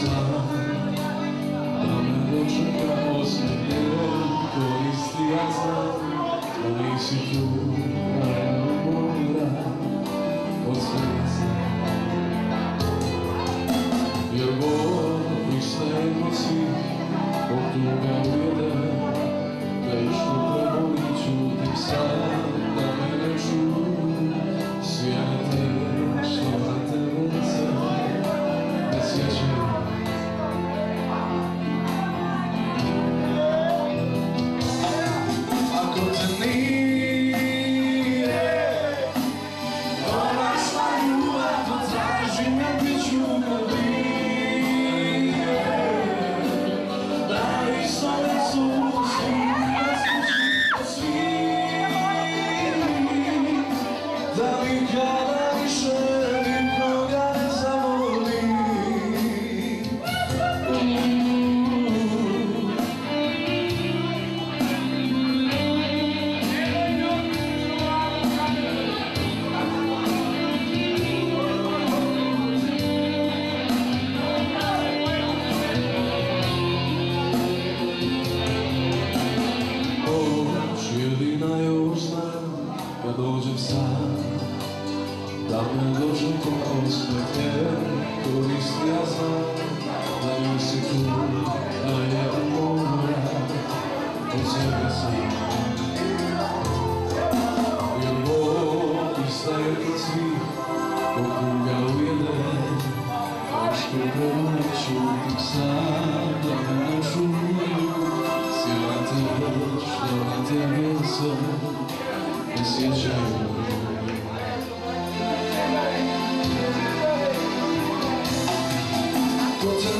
song. I'm watching. Обнаружил кокос Бекер, который связан на нем секунду, а я умоля, после косы. Любовь и встает и цвет, округа уйдет, а что помочу, как сам, так наношу Сила ты, что на тебе сон, не съезжаю.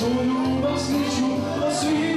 svoju ljubav sliču, a svi